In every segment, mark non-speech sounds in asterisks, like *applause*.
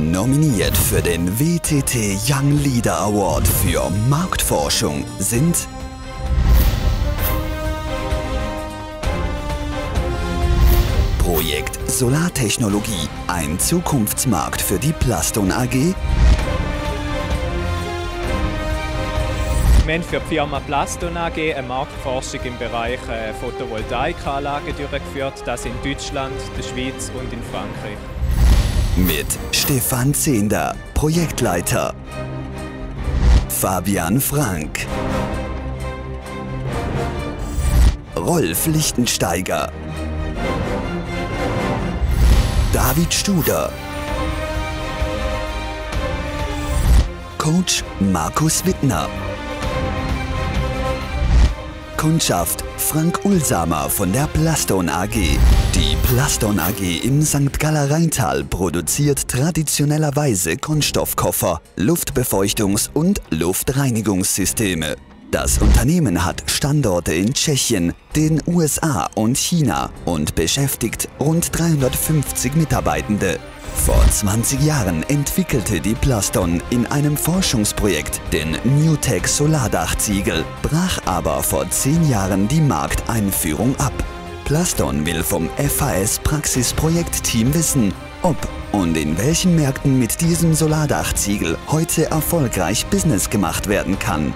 Nominiert für den WTT Young Leader Award für Marktforschung sind Projekt Solartechnologie, ein Zukunftsmarkt für die Plaston AG. Wir haben für die Firma Plaston AG eine Marktforschung im Bereich äh, Photovoltaikanlagen durchgeführt, das in Deutschland, der Schweiz und in Frankreich. Mit Stefan Zehnder, Projektleiter. Fabian Frank. Rolf Lichtensteiger. David Studer. Coach Markus Wittner. Kundschaft Frank Ulsamer von der Plaston AG. Die Plaston AG im St. Galler Rheintal produziert traditionellerweise Kunststoffkoffer, Luftbefeuchtungs- und Luftreinigungssysteme. Das Unternehmen hat Standorte in Tschechien, den USA und China und beschäftigt rund 350 Mitarbeitende. Vor 20 Jahren entwickelte die Plaston in einem Forschungsprojekt den NewTech Solardachziegel, brach aber vor 10 Jahren die Markteinführung ab. Plaston will vom FAS Praxisprojektteam wissen, ob und in welchen Märkten mit diesem Solardachziegel heute erfolgreich Business gemacht werden kann.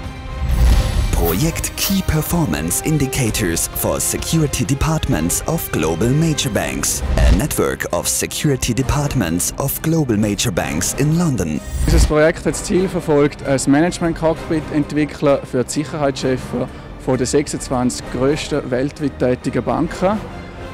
Projekt Key Performance Indicators for Security Departments of Global Major Banks, a network of security departments of global major banks in London. Dieses Projekt hat das Ziel verfolgt, ein Management-Cockpit entwickeln für die Sicherheitschefs von den 26 grössten weltweit tätigen Banken.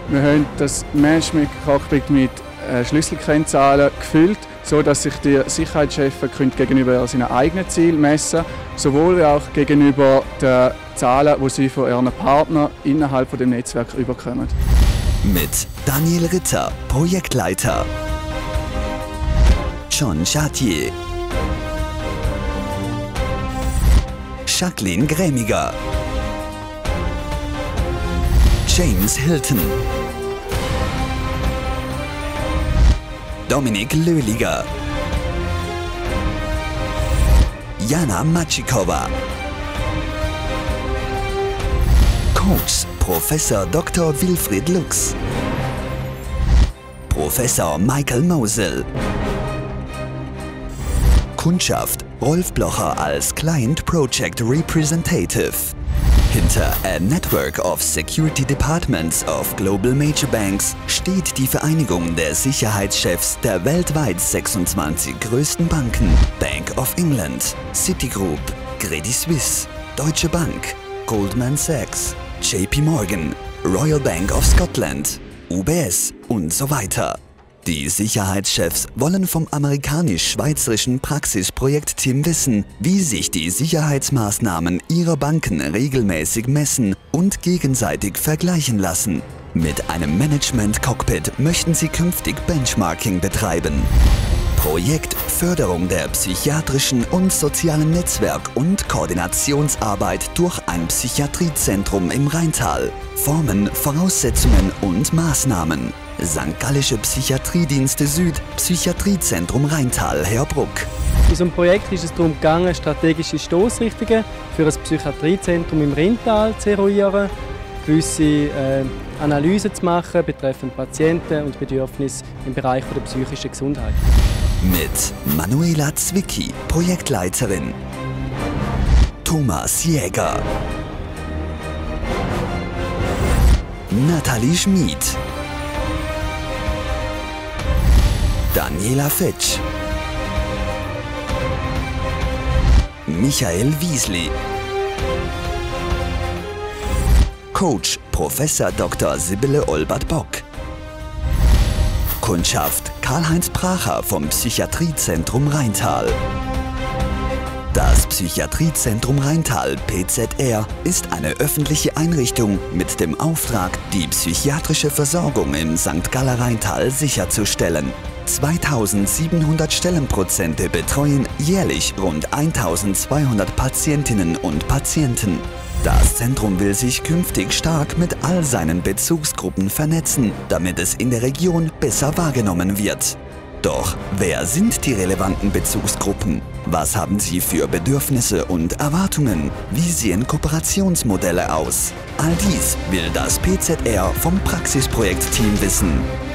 Wir haben das Management-Cockpit mit äh, Schlüsselkennzahlen gefüllt so dass sich die Sicherheitschefs gegenüber seinen eigenen Zielen messen sowohl wie auch gegenüber den Zahlen, die sie von ihren Partnern innerhalb des Netzwerks überkommen. Mit Daniel Ritter, Projektleiter. John Chatier. Jacqueline Grämiger. James Hilton. Dominik Löhliger. Jana Matschikova. Coach Professor Dr. Wilfried Lux. Professor Michael Mosel. Kundschaft Rolf Blocher als Client Project Representative. Hinter A Network of Security Departments of Global Major Banks steht die Vereinigung der Sicherheitschefs der weltweit 26 größten Banken Bank of England, Citigroup, Credit Suisse, Deutsche Bank, Goldman Sachs, JP Morgan, Royal Bank of Scotland, UBS und so weiter. Die Sicherheitschefs wollen vom amerikanisch-schweizerischen Praxisprojektteam wissen, wie sich die Sicherheitsmaßnahmen ihrer Banken regelmäßig messen und gegenseitig vergleichen lassen. Mit einem Management-Cockpit möchten sie künftig Benchmarking betreiben. Projekt Förderung der psychiatrischen und sozialen Netzwerk- und Koordinationsarbeit durch ein Psychiatriezentrum im Rheintal. Formen, Voraussetzungen und Maßnahmen. St. Gallische Psychiatriedienste Süd, Psychiatriezentrum Rheintal, Herbruck. In unserem Projekt ist es darum gegangen, strategische Stoßrichtungen für ein Psychiatriezentrum im Rheintal zu eruieren, gewisse äh, Analysen zu machen betreffend Patienten und Bedürfnisse im Bereich der psychischen Gesundheit. Mit Manuela Zwicky, Projektleiterin. Thomas Jäger. Nathalie Schmid. Daniela Fitsch. Michael Wiesli. Coach Professor Dr. Sibylle Olbert-Bock. Kundschaft Karl-Heinz Pracher vom Psychiatriezentrum Rheintal. Das Psychiatriezentrum Rheintal PZR ist eine öffentliche Einrichtung mit dem Auftrag, die psychiatrische Versorgung im St. Galler Rheintal sicherzustellen. 2700 Stellenprozente betreuen jährlich rund 1200 Patientinnen und Patienten. Das Zentrum will sich künftig stark mit all seinen Bezugsgruppen vernetzen, damit es in der Region besser wahrgenommen wird. Doch wer sind die relevanten Bezugsgruppen? Was haben sie für Bedürfnisse und Erwartungen? Wie sehen Kooperationsmodelle aus? All dies will das PZR vom Praxisprojektteam wissen.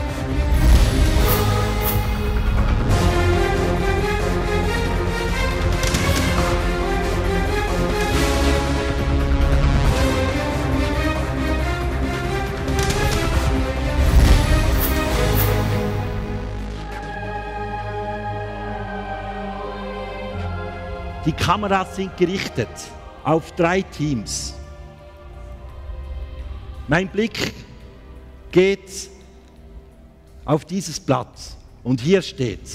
Die Kameras sind gerichtet auf drei Teams. Mein Blick geht auf dieses Blatt und hier steht,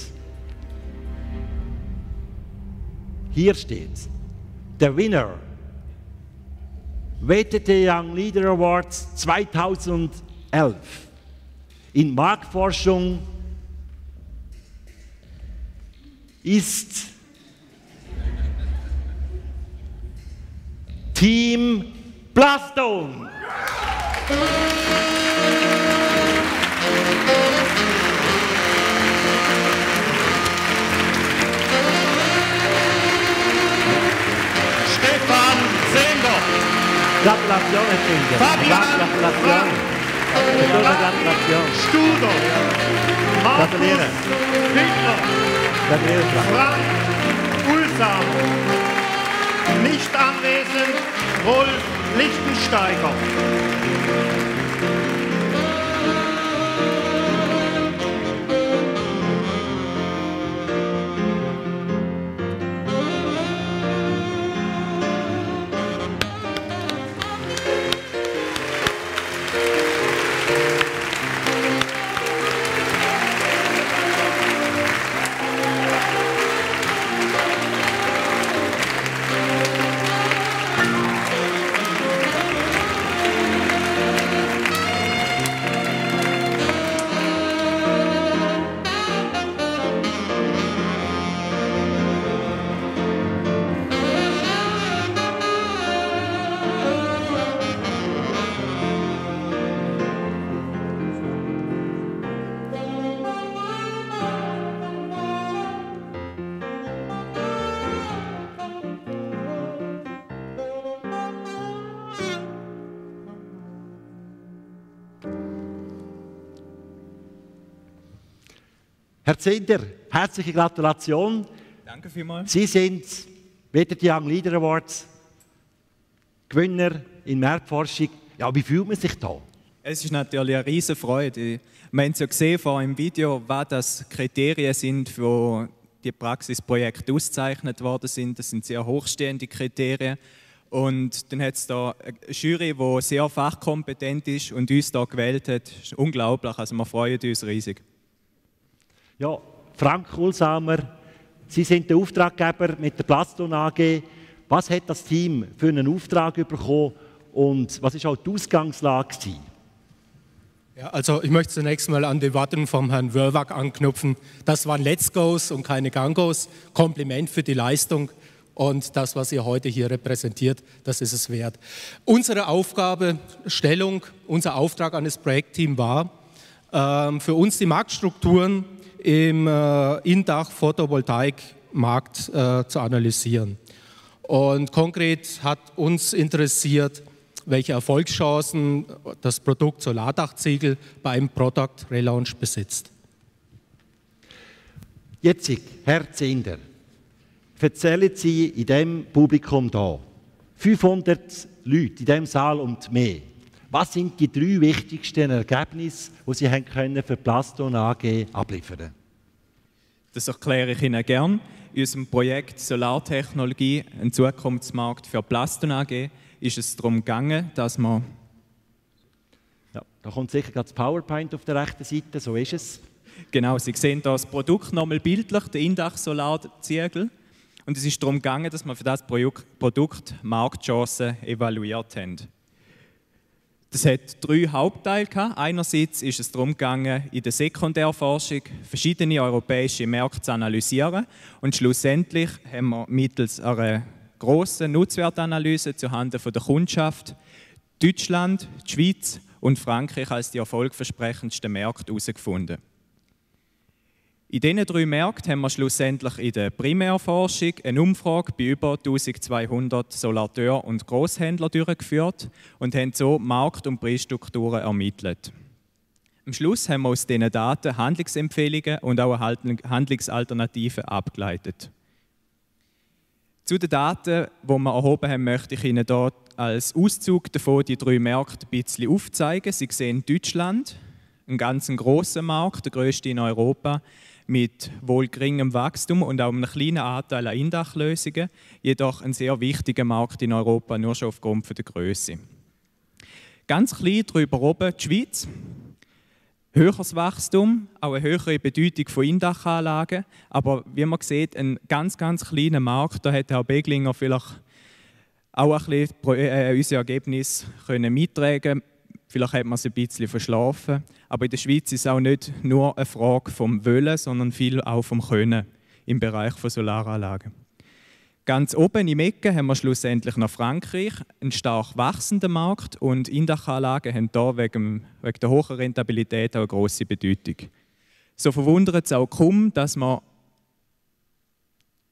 hier steht, der Winner WTT Young Leader Awards 2011 in Marktforschung ist Team Blaston. Stefan Sender. Gratulation, Herr Finger. Fabian Gratulation. Eine Gratulation. Studer. Markus Gratuliere. Wittler. Gratuliere, Frank. Frank Ulsam. Nicht anwesend Rolf Lichtensteiger. Herr Zender, herzliche Gratulation. Danke vielmals. Sie sind WTT Young Leader Awards Gewinner in Marktforschung. Ja, wie fühlt man sich da? Es ist natürlich eine riesige Freude. Wir haben es ja gesehen vor im Video, was das Kriterien sind, für die Praxisprojekte ausgezeichnet worden sind. Das sind sehr hochstehende Kriterien. Und dann hat es da eine Jury, die sehr fachkompetent ist und uns da gewählt hat. Das ist unglaublich. Also wir freuen uns riesig. Ja, Frank Ulsamer, Sie sind der Auftraggeber mit der Plaston AG. Was hat das Team für einen Auftrag bekommen und was war auch die Ausgangslage? Ja, also ich möchte zunächst mal an die Worten vom Herrn Wörwag anknüpfen. Das waren Let's Goes und keine Gangos. Kompliment für die Leistung und das, was ihr heute hier repräsentiert, das ist es wert. Unsere Aufgabestellung, unser Auftrag an das Projektteam war, ähm, für uns die Marktstrukturen im äh, Indach-Photovoltaik-Markt äh, zu analysieren. Und konkret hat uns interessiert, welche Erfolgschancen das Produkt Solardachziegel beim Product Relaunch besitzt. Jetzt, Herr Zender, erzählen Sie in dem Publikum da, 500 Leute in diesem Saal und mehr, was sind die drei wichtigsten Ergebnisse, die Sie haben können für Plaston AG abliefern Das erkläre ich Ihnen gern. In unserem Projekt Solartechnologie, ein Zukunftsmarkt für Plaston AG, ist es darum gegangen, dass wir ja, Da kommt sicher gerade das PowerPoint auf der rechten Seite, so ist es. Genau, Sie sehen da das Produkt nochmal bildlich, den Indach Solarziegel. Und es ist darum gegangen, dass wir für das Produkt Marktchancen evaluiert haben. Das hat drei Hauptteile gehabt. Einerseits ist es darum gegangen, in der Sekundärforschung verschiedene europäische Märkte zu analysieren. Und schlussendlich haben wir mittels einer grossen Nutzwertanalyse zuhanden der Kundschaft Deutschland, die Schweiz und Frankreich als die erfolgversprechendsten Märkte herausgefunden. In diesen drei Märkten haben wir schlussendlich in der Primärforschung eine Umfrage bei über 1200 Solateur- und Großhändlern durchgeführt und haben so Markt- und Preisstrukturen ermittelt. Am Schluss haben wir aus diesen Daten Handlungsempfehlungen und auch Handlungsalternativen abgeleitet. Zu den Daten, die wir erhoben haben, möchte ich Ihnen dort als Auszug davon die drei Märkte ein bisschen aufzeigen. Sie sehen Deutschland, einen ganz grossen Markt, der größte in Europa, mit wohl geringem Wachstum und auch einem kleinen Anteil an Indachlösungen, jedoch ein sehr wichtiger Markt in Europa, nur schon aufgrund der Größe. Ganz klein drüber oben die Schweiz. Höheres Wachstum, auch eine höhere Bedeutung von Indachanlagen, aber wie man sieht, ein ganz, ganz kleiner Markt. Da hätte Herr Beglinger vielleicht auch ein bisschen äh, unser Ergebnis können Vielleicht hat man es ein bisschen verschlafen. Aber in der Schweiz ist es auch nicht nur eine Frage vom Wollen, sondern viel auch vom Können im Bereich von Solaranlagen. Ganz oben im Ecken haben wir schlussendlich noch Frankreich, einen stark wachsenden Markt und Indachanlagen haben hier wegen, wegen der hohen Rentabilität auch eine grosse Bedeutung. So verwundert es auch kaum, dass man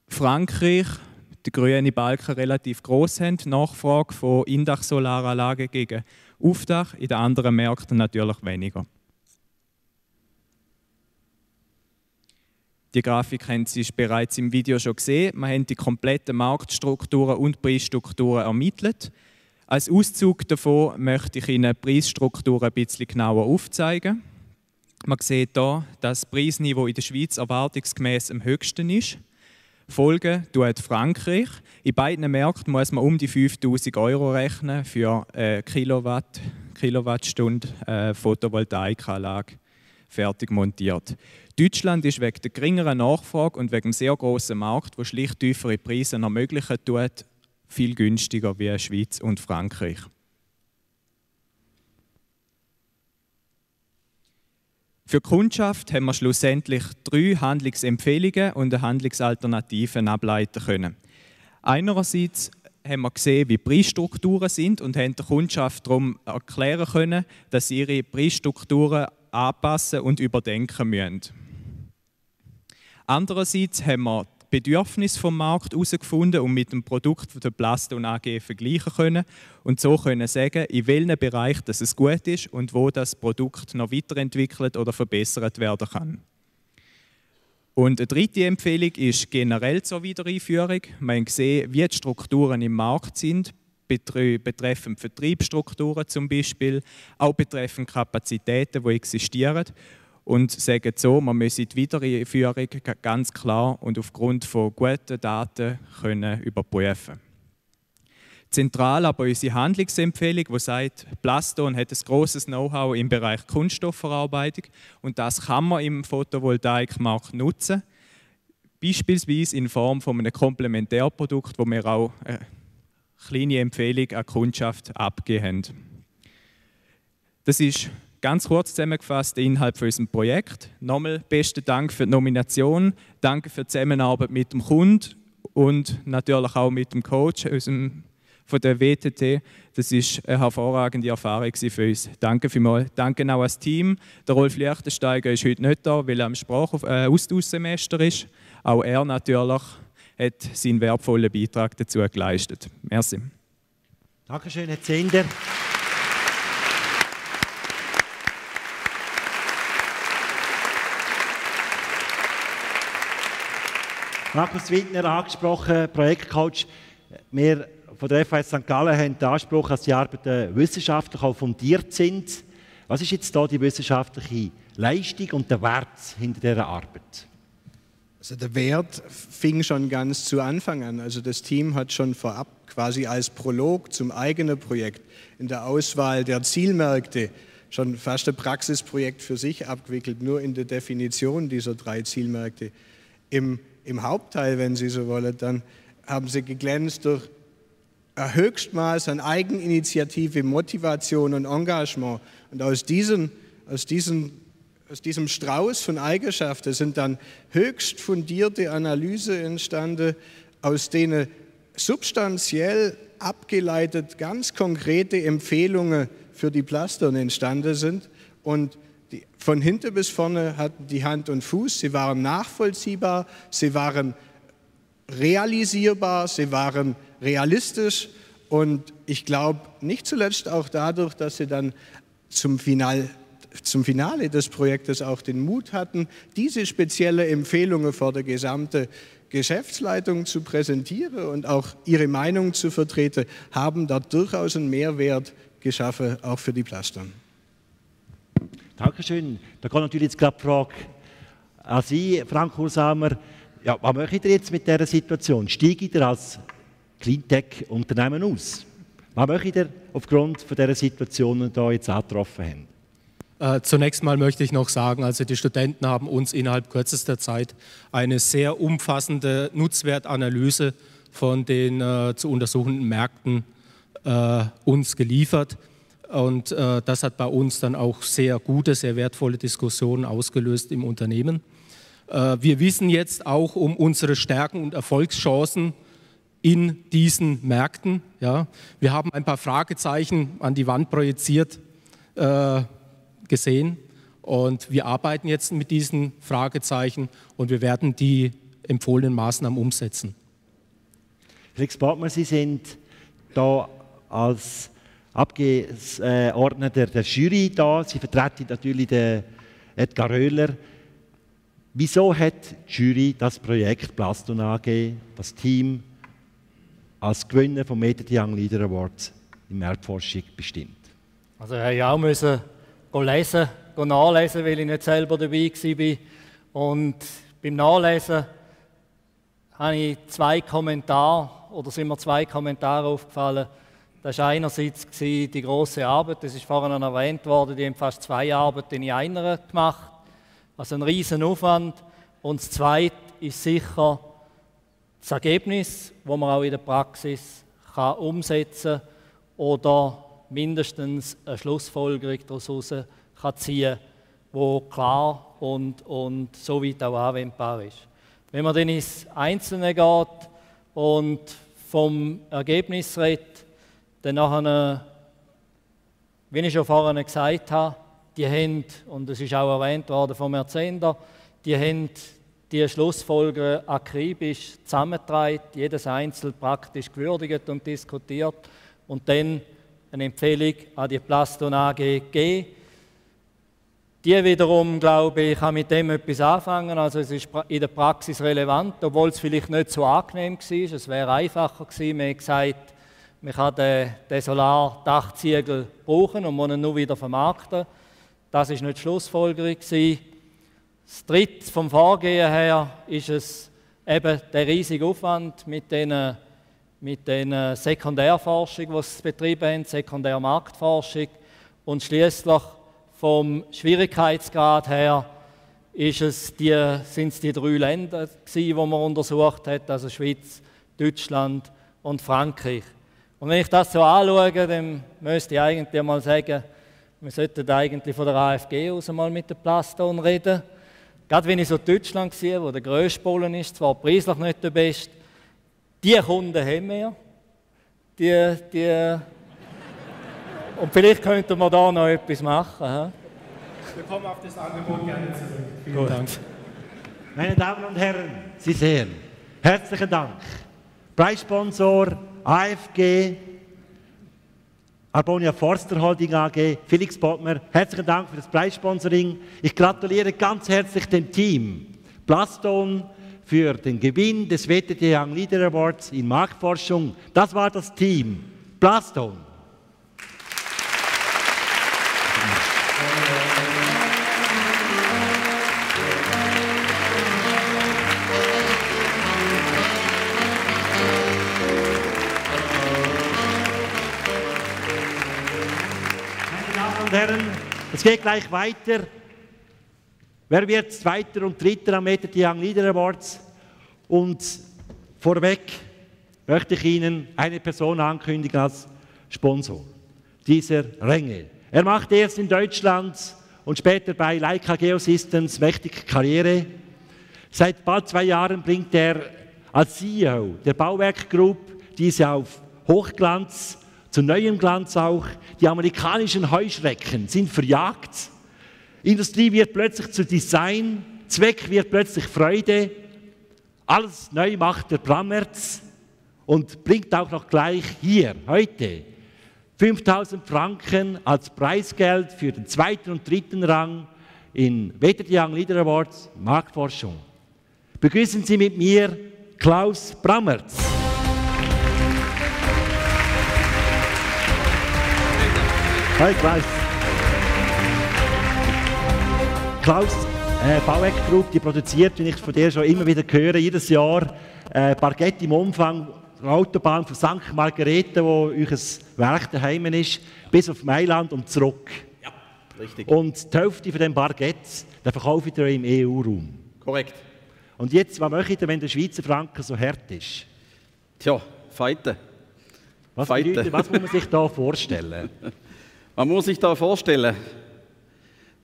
Frankreich, die grünen Balken, relativ groß haben, Nachfrage von Indach-Solaranlagen gegen Aufdach, in den anderen Märkten natürlich weniger. Die Grafik haben Sie bereits im Video schon gesehen. Wir haben die kompletten Marktstrukturen und Preisstrukturen ermittelt. Als Auszug davon möchte ich Ihnen die Preisstrukturen ein bisschen genauer aufzeigen. Man sieht hier, dass das Preisniveau in der Schweiz erwartungsgemäß am höchsten ist. Folgen tut Frankreich. In beiden Märkten muss man um die 5000 Euro rechnen für eine Kilowatt, Kilowattstunde äh, Photovoltaikanlage fertig montiert. Deutschland ist wegen der geringeren Nachfrage und wegen dem sehr großen Markt, wo schlicht tiefere Preise ermöglichen tut, viel günstiger wie Schweiz und Frankreich. Für die Kundschaft haben wir schlussendlich drei Handlungsempfehlungen und eine Handlungsalternative ableiten können. Einerseits haben wir gesehen, wie Preisstrukturen sind und haben der Kundschaft darum erklären können, dass sie ihre Preisstrukturen anpassen und überdenken müssen. Andererseits haben wir Bedürfnis vom Markt herausgefunden und mit dem Produkt der Plaston AG vergleichen können und so können sagen, in welchem Bereich das es gut ist und wo das Produkt noch weiterentwickelt oder verbessert werden kann. Und eine dritte Empfehlung ist generell zur Wiedereinführung. Haben gesehen, wie die Strukturen im Markt sind, betreffend Vertriebsstrukturen zum Beispiel, auch betreffend Kapazitäten, die existieren und sagen so, man müsse die Wiedereinführung ganz klar und aufgrund von guten Daten können überprüfen Zentral aber unsere Handlungsempfehlung, die sagt, Plaston hat ein großes Know-how im Bereich Kunststoffverarbeitung und das kann man im Photovoltaikmarkt nutzen, beispielsweise in Form von einem Komplementärprodukt, wo wir auch eine kleine Empfehlung an die Kundschaft abgegeben haben. Das ist Ganz kurz zusammengefasst der Inhalt von unserem Projekt. Nochmal besten Dank für die Nomination, danke für die Zusammenarbeit mit dem Kunden und natürlich auch mit dem Coach unserem, von der WTT. Das ist eine hervorragende Erfahrung für uns. Danke vielmals. Danke auch ans Team. Der Rolf Liechtensteiger ist heute nicht da, weil er am Sprachaustauschsemester äh, ist. Auch er natürlich hat seinen wertvollen Beitrag dazu geleistet. Merci. Dankeschön, Herr Zender. Markus Wittner angesprochen, Projektcoach. Wir von der FH St. Gallen haben den Anspruch, dass die Arbeiten wissenschaftlich auch fundiert sind. Was ist jetzt da die wissenschaftliche Leistung und der Wert hinter dieser Arbeit? Also der Wert fing schon ganz zu Anfang an. Also das Team hat schon vorab quasi als Prolog zum eigenen Projekt in der Auswahl der Zielmärkte schon fast ein Praxisprojekt für sich abgewickelt, nur in der Definition dieser drei Zielmärkte. Im im Hauptteil, wenn Sie so wollen, dann haben sie geglänzt durch ein Höchstmaß an Eigeninitiative, Motivation und Engagement. Und aus, diesen, aus, diesen, aus diesem Strauß von Eigenschaften sind dann höchst fundierte Analysen entstanden, aus denen substanziell abgeleitet ganz konkrete Empfehlungen für die Plastern entstanden sind. Und Die, von hinten bis vorne hatten die Hand und Fuß, sie waren nachvollziehbar, sie waren realisierbar, sie waren realistisch. Und ich glaube nicht zuletzt auch dadurch, dass sie dann zum, Final, zum Finale des Projektes auch den Mut hatten, diese spezielle Empfehlungen vor der gesamten Geschäftsleitung zu präsentieren und auch ihre Meinung zu vertreten, haben dort durchaus einen Mehrwert geschaffen, auch für die Plastern. Dankeschön. Da kommt natürlich jetzt gerade die Frage an Sie, Frank Hursamer. Ja, was möchtet ihr jetzt mit dieser Situation? Steigt ihr als Cleantech-Unternehmen aus? Was möchtet ihr aufgrund dieser Situation die jetzt angetroffen haben? Äh, zunächst mal möchte ich noch sagen, also die Studenten haben uns innerhalb kürzester Zeit eine sehr umfassende Nutzwertanalyse von den äh, zu untersuchenden Märkten äh, uns geliefert. Und äh, das hat bei uns dann auch sehr gute, sehr wertvolle Diskussionen ausgelöst im Unternehmen. Äh, wir wissen jetzt auch um unsere Stärken und Erfolgschancen in diesen Märkten. Ja. Wir haben ein paar Fragezeichen an die Wand projiziert äh, gesehen und wir arbeiten jetzt mit diesen Fragezeichen und wir werden die empfohlenen Maßnahmen umsetzen. Felix Bartmann, Sie sind da als Abgeordneter der Jury da. Sie vertreten natürlich den Edgar Röhler. Wieso hat die Jury das Projekt Plaston AG, das Team, als Gewinner vom Meta Young Leader Awards in Marktforschung bestimmt? Also ich auch müssen lesen, nachlesen, weil ich nicht selber dabei war. Und beim Nachlesen habe ich zwei Kommentare, oder sind mir zwei Kommentare aufgefallen. Das war einerseits die große Arbeit, das ist vorhin erwähnt worden, die haben fast zwei Arbeiten in einer gemacht. Also ein riesen Aufwand. Und das Zweite ist sicher das Ergebnis, das man auch in der Praxis kann umsetzen oder mindestens eine Schlussfolgerung daraus kann ziehen kann, die klar und, und so weit auch anwendbar ist. Wenn man dann ins Einzelne geht und vom Ergebnis redet, dann nachher, wie ich schon vorhin gesagt habe, die haben, und es ist auch erwähnt worden vom Erzähler, die haben die Schlussfolgerungen akribisch zusammengetragen, jedes Einzel praktisch gewürdigt und diskutiert und dann eine Empfehlung an die Plaston AG gegeben. Die wiederum, glaube ich, kann mit dem etwas anfangen. Also es ist in der Praxis relevant, obwohl es vielleicht nicht so angenehm war. Es wäre einfacher gewesen, man hat gesagt, man kann den, den Solardachziegel brauchen und muss ihn nur wieder vermarkten. Das ist nicht die Schlussfolgerung. Das dritte vom Vorgehen her ist es eben der riesige Aufwand mit den, mit den Sekundärforschung, die sie betrieben haben, Sekundärmarktforschung. Und schließlich vom Schwierigkeitsgrad her ist es die, sind es die drei Länder, die man untersucht hat, also Schweiz, Deutschland und Frankreich. Und wenn ich das so anschaue, dann müsste ich eigentlich mal sagen, wir sollten eigentlich von der AFG aus mal mit den Plaston reden. Gerade wenn ich so Deutschland sehe, wo der grösste Polen ist, zwar preislich nicht der beste, die Kunden haben wir. Die, die und vielleicht könnten wir da noch etwas machen. He? Wir kommen auf das Angebot gerne zurück. Vielen Gut. Dank. Meine Damen und Herren, Sie sehen, herzlichen Dank. Preissponsor AFG, Arbonia Forster Holding AG, Felix Bottmer, herzlichen Dank für das Preissponsoring. Ich gratuliere ganz herzlich dem Team Plaston für den Gewinn des WTT Young Leader Awards in Marktforschung. Das war das Team Plaston. Herren, es geht gleich weiter. Wer wird Zweiter und Dritter am Meta Young Leader Awards? Und vorweg möchte ich Ihnen eine Person ankündigen als Sponsor dieser Ränge. Er macht erst in Deutschland und später bei Leica Geosystems mächtig Karriere. Seit bald zwei Jahren bringt er als CEO der Bauwerk Group diese auf Hochglanz zu neuem Glanz auch. Die amerikanischen Heuschrecken sind verjagt. Industrie wird plötzlich zu Design, Zweck wird plötzlich Freude. Alles neu macht der Brammerz und bringt auch noch gleich hier, heute, 5000 Franken als Preisgeld für den zweiten und dritten Rang in Wetter Young Leader Awards Marktforschung. Begrüßen Sie mit mir Klaus Brammerz. Hi Klaus. Klaus, äh, Baueck Group, die produziert, wie ich von dir schon immer wieder höre, jedes Jahr äh, Parkett im Umfang der Autobahn von St. Margarete, wo euer Werk daheim ist, bis auf Mailand und zurück. Ja, richtig. Und die Hälfte von dem Bargett, den verkauft ihr im EU-Raum. Korrekt. Und jetzt, was möchtet ihr, wenn der Schweizer Franken so hart ist? Tja, Feiten. Was, Feiten. bedeutet, was muss man sich da vorstellen? *laughs* Was muss man sich da vorstellen?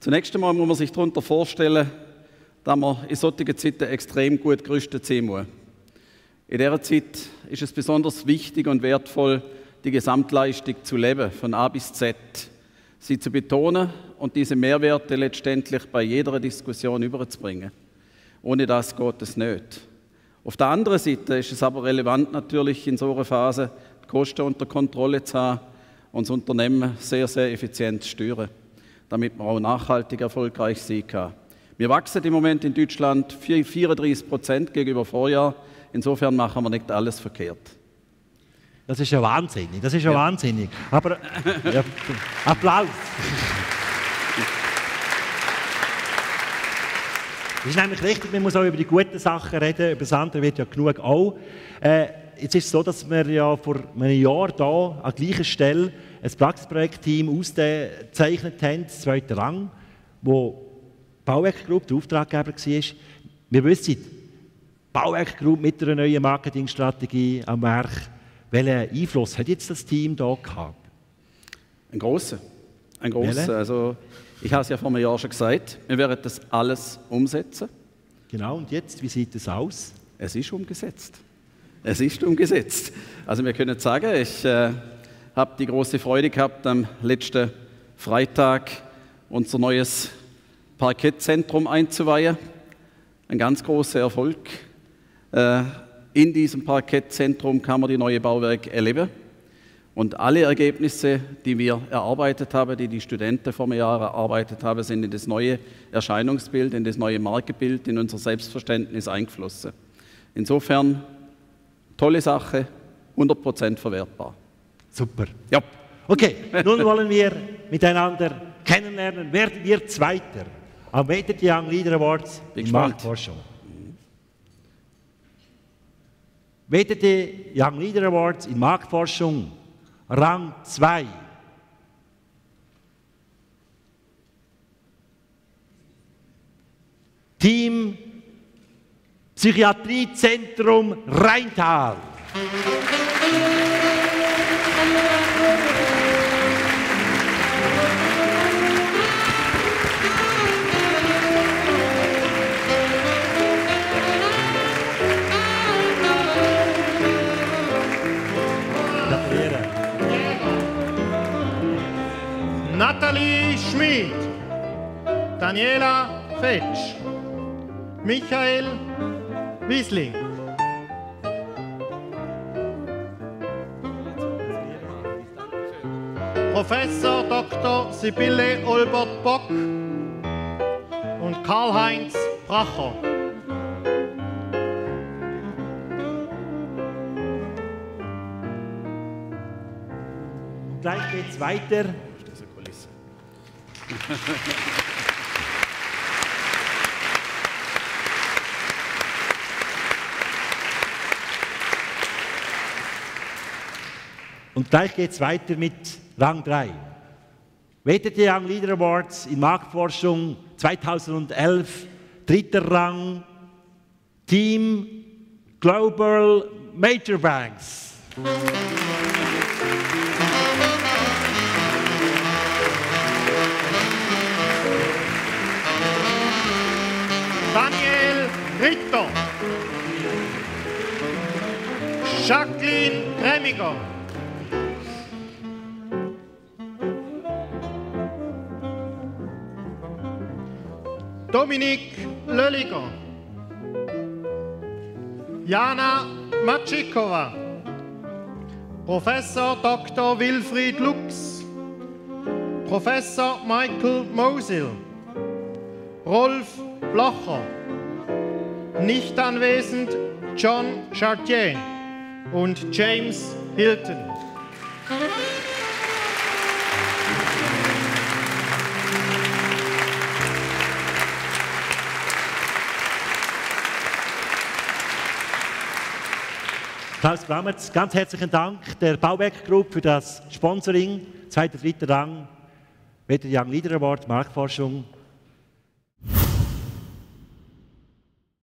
Zunächst einmal muss man sich darunter vorstellen, dass man in solchen Zeiten extrem gut gerüstet sein muss. In dieser Zeit ist es besonders wichtig und wertvoll, die Gesamtleistung zu leben, von A bis Z, sie zu betonen und diese Mehrwerte letztendlich bei jeder Diskussion überzubringen. Ohne das geht es nicht. Auf der anderen Seite ist es aber relevant natürlich in so einer Phase, die Kosten unter Kontrolle zu haben und das Unternehmen sehr, sehr effizient steuern, damit man auch nachhaltig erfolgreich sein kann. Wir wachsen im Moment in Deutschland 34 Prozent gegenüber Vorjahr. Insofern machen wir nicht alles verkehrt. Das ist ja wahnsinnig, das ist ja, ja. wahnsinnig. Aber ja, Applaus. Das ist nämlich richtig, man muss auch über die guten Sachen reden, über das andere wird ja genug auch. Äh, jetzt ist es so, dass wir ja vor einem Jahr hier an gleicher Stelle ein Praxisprojektteam ausgezeichnet haben, das zweite Rang, wo Bauwerk Group der Auftraggeber war. Wir wissen, Bauwerk Group mit einer neuen Marketingstrategie am Werk, welchen Einfluss hat jetzt das Team hier gehabt? Ein großer. Ein großer. Also, ich habe es ja vor einem Jahr schon gesagt, wir werden das alles umsetzen. Genau, und jetzt, wie sieht es aus? Es ist umgesetzt. Es ist umgesetzt. Also wir können sagen, ich äh, habe die große Freude gehabt, am letzten Freitag unser neues Parkettzentrum einzuweihen. Ein ganz großer Erfolg. Äh, in diesem Parkettzentrum kann man die neue Bauwerk erleben. Und alle Ergebnisse, die wir erarbeitet haben, die die Studenten vor einem Jahr erarbeitet haben, sind in das neue Erscheinungsbild, in das neue Markenbild, in unser Selbstverständnis eingeflossen. Insofern tolle Sache, 100% verwertbar. Super. Ja. Okay, nun wollen wir miteinander kennenlernen, werden wir Zweiter am Wetter Young Leader Awards in Marktforschung. WTT Young Leader Awards in Marktforschung, Rang 2. Team Psychiatriezentrum Rheintal. Wiesling. Professor Dr. Sibylle Olbert Bock und Karl-Heinz Bracher. Gleich geht's weiter. *laughs* Und gleich geht es weiter mit Rang 3. WTT Young Leader Awards in Marktforschung 2011, dritter Rang, Team Global Major Banks. Daniel Ritter. Jacqueline Remiger. Dominique Lölliger. Jana Matschikova. Professor Dr. Wilfried Lux. Professor Michael Mosil. Rolf Blocher. Nicht anwesend John Chartier und James Hilton. Klaus Brammertz, ganz herzlichen Dank der Bauwerk Group für das Sponsoring. Zweiter, dritter Rang, Wetter Young Leader Award, Marktforschung.